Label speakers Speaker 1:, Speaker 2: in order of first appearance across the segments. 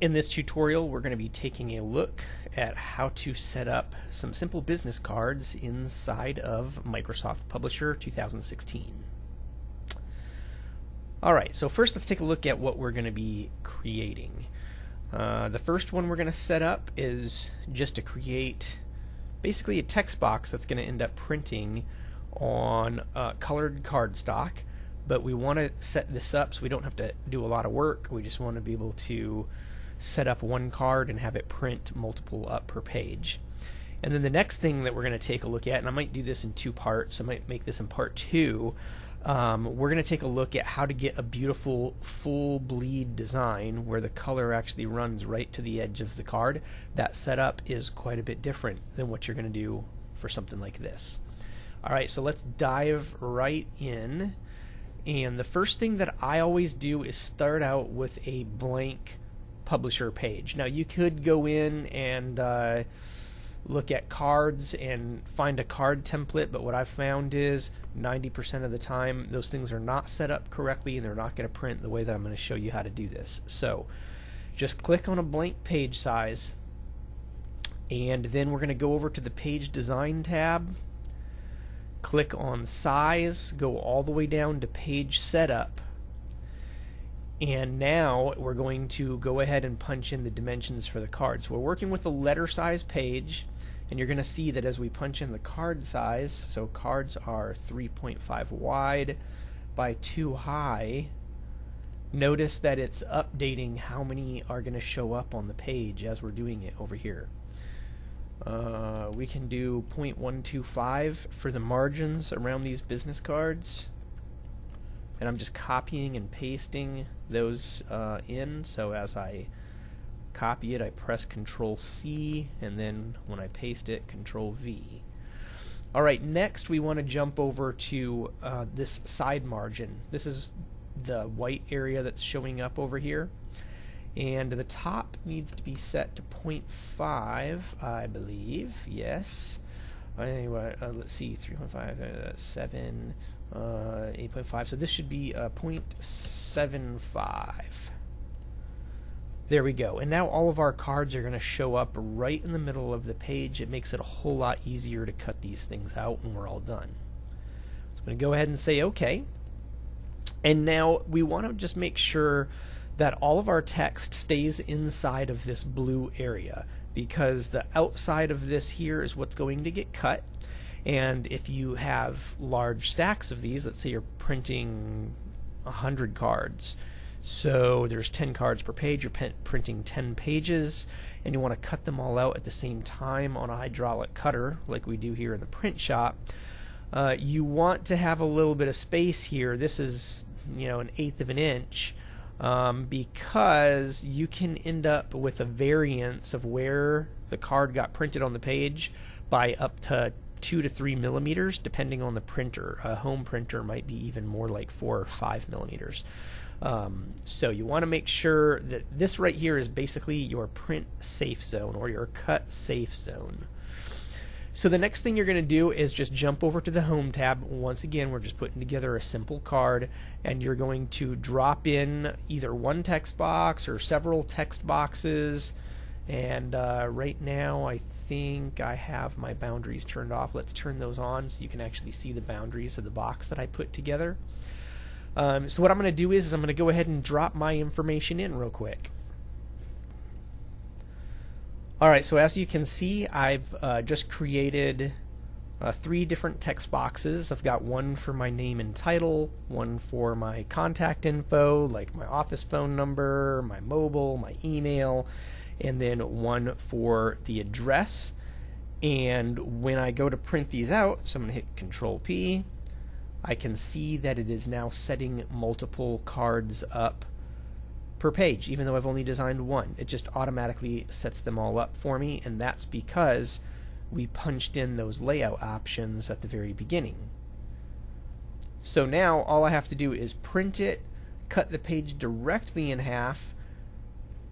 Speaker 1: In this tutorial, we're going to be taking a look at how to set up some simple business cards inside of Microsoft Publisher 2016. Alright, so first let's take a look at what we're going to be creating. Uh, the first one we're going to set up is just to create basically a text box that's going to end up printing on uh, colored cardstock but we want to set this up so we don't have to do a lot of work we just want to be able to set up one card and have it print multiple up per page. And then the next thing that we're going to take a look at, and I might do this in two parts, I might make this in part two. Um, we're going to take a look at how to get a beautiful full bleed design where the color actually runs right to the edge of the card. That setup is quite a bit different than what you're going to do for something like this. Alright, so let's dive right in. And the first thing that I always do is start out with a blank publisher page. Now you could go in and uh, look at cards and find a card template, but what I've found is 90% of the time those things are not set up correctly and they're not going to print the way that I'm going to show you how to do this. So just click on a blank page size and then we're going to go over to the page design tab click on size go all the way down to page setup and now we're going to go ahead and punch in the dimensions for the card. So we're working with a letter size page, and you're going to see that as we punch in the card size, so cards are 3.5 wide by 2 high, notice that it's updating how many are going to show up on the page as we're doing it over here. Uh, we can do 0.125 for the margins around these business cards and I'm just copying and pasting those uh, in. So as I copy it, I press Control C, and then when I paste it, Control V. All right, next we want to jump over to uh, this side margin. This is the white area that's showing up over here. And the top needs to be set to 0.5, I believe. Yes. Anyway, uh, let's see, 3.5, uh, 7, uh, 8.5. So this should be uh, 0.75. There we go. And now all of our cards are going to show up right in the middle of the page. It makes it a whole lot easier to cut these things out when we're all done. So I'm going to go ahead and say OK. And now we want to just make sure that all of our text stays inside of this blue area because the outside of this here is what's going to get cut and if you have large stacks of these, let's say you're printing 100 cards, so there's 10 cards per page, you're printing 10 pages, and you want to cut them all out at the same time on a hydraulic cutter, like we do here in the print shop. Uh, you want to have a little bit of space here. This is, you know, an eighth of an inch. Um, because you can end up with a variance of where the card got printed on the page by up to two to three millimeters, depending on the printer. A home printer might be even more like four or five millimeters. Um, so you want to make sure that this right here is basically your print safe zone or your cut safe zone. So the next thing you're going to do is just jump over to the home tab. Once again, we're just putting together a simple card and you're going to drop in either one text box or several text boxes. And uh, right now, I think I have my boundaries turned off. Let's turn those on so you can actually see the boundaries of the box that I put together. Um, so what I'm going to do is, is I'm going to go ahead and drop my information in real quick. Alright, so as you can see, I've uh, just created uh, three different text boxes. I've got one for my name and title, one for my contact info, like my office phone number, my mobile, my email, and then one for the address. And when I go to print these out, so I'm going to hit Control P, I can see that it is now setting multiple cards up per page, even though I've only designed one. It just automatically sets them all up for me, and that's because we punched in those layout options at the very beginning. So now all I have to do is print it, cut the page directly in half,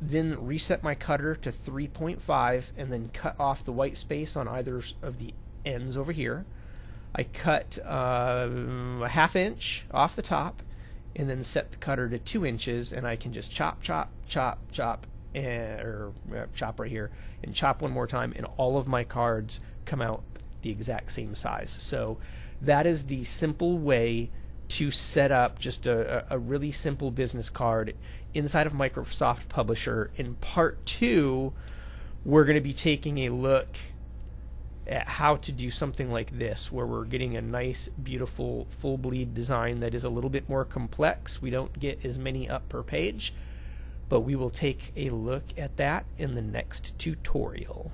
Speaker 1: then reset my cutter to 3.5 and then cut off the white space on either of the ends over here. I cut uh, a half inch off the top and then set the cutter to 2 inches and I can just chop, chop, chop, chop and, or uh, chop right here and chop one more time and all of my cards come out the exact same size. So that is the simple way to set up just a, a really simple business card inside of Microsoft Publisher. In part two, we're going to be taking a look at how to do something like this, where we're getting a nice, beautiful, full bleed design that is a little bit more complex. We don't get as many up per page, but we will take a look at that in the next tutorial.